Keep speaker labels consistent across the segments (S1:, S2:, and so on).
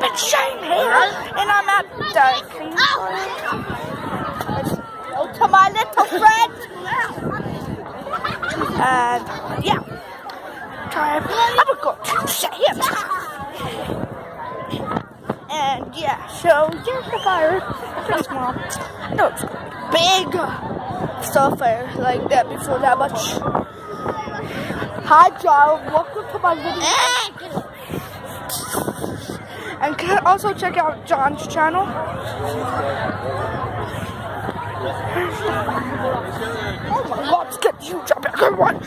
S1: But Shane here, and I'm at clean Go to my little friend. And yeah, time. I'm gonna go to say. And yeah, so here's the fire. Pretty small. No, it's big stuff fire like that before that much. Hi, John. Welcome to my video. And can also check out John's channel. Oh my god, it's getting huge up here. Good one.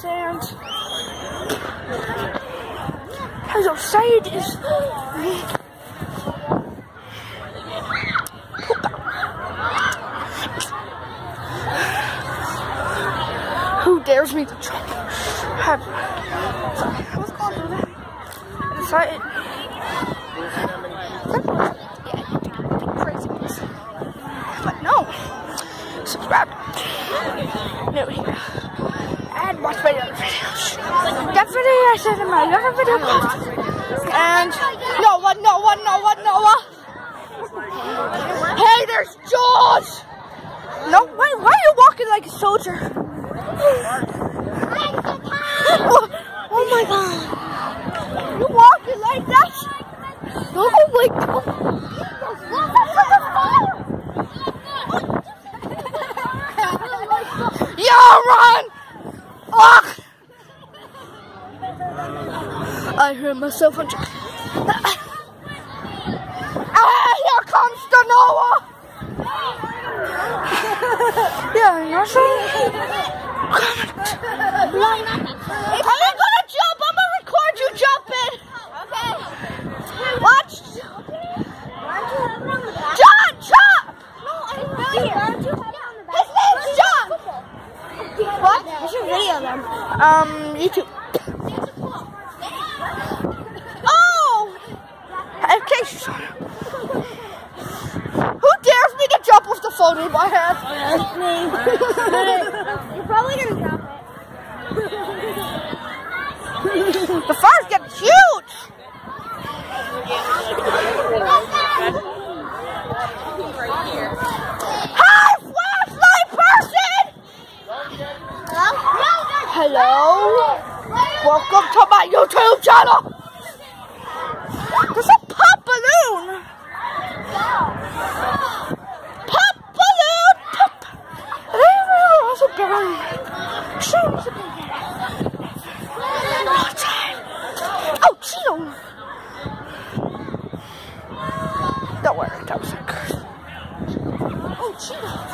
S1: Sand. As. Who dares me to jump? Have. Sorry, I was going to do that. I decided. But no. Subscribe. No, here. And watch my other videos. That video I said in my other video. And Noah, Noah, Noah, Noah. Hey, there's George. No, wait, why are you walking like a soldier? oh, oh my god. You walking like that? Oh my god. Yeah, run! Ugh! I heard myself on. Ah, here comes the Noah! yeah, you're saying? I ain't gonna jump! I'm gonna record you jumping! Okay. Watch! John, jump! His name's John! What?
S2: You should video them.
S1: Um, YouTube. Oh! In case you saw. Who dares me to jump with the phone in my hand?
S2: That's me. You're probably gonna drop it.
S1: The fire's Welcome to my YouTube channel! There's a pop balloon! Pop balloon! Pop! It's a big Oh. Oh, Cheeto! Don't worry, that was a curse. Oh, Cheeto!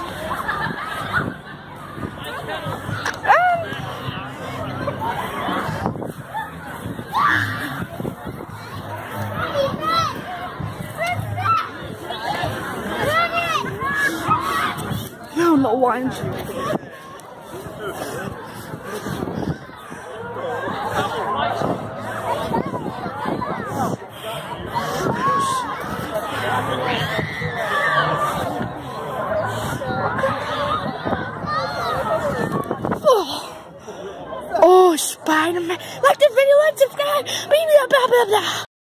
S1: No, no wine. Oh, Spider-Man. Like the video and subscribe. Blah, blah, blah, blah.